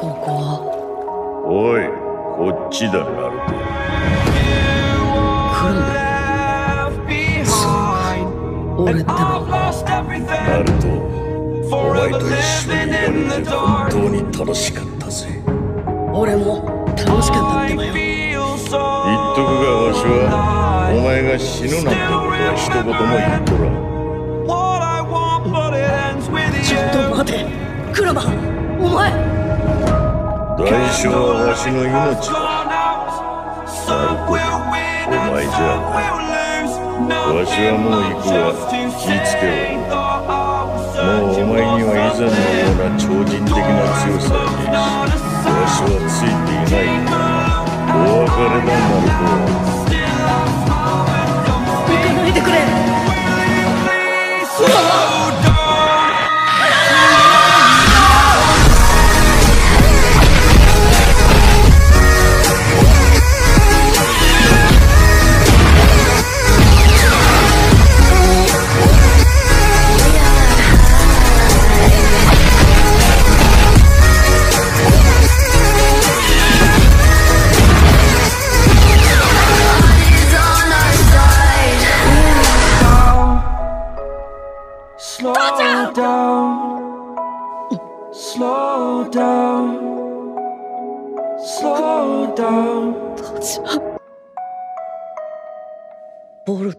ここおいこっちだナルト来るなそう俺ったらナルトお前と一緒にやれて本当に楽しかったぜ。俺も楽しかったってばよ言っとくがわしはお前が死ぬなんてことは一言も言っとらんちょっと待てクロバお前代償はわしの命だ Gone out. Some will win Oh my and God. some will lose. わしはもう行くわ Just to 気ぃつけ say ろ thought I was もうお searching 前に for は以前のような超人的な強さはねえしわしはついていないお別れだナルト行 Slow down. Slow down. Slow down. ボル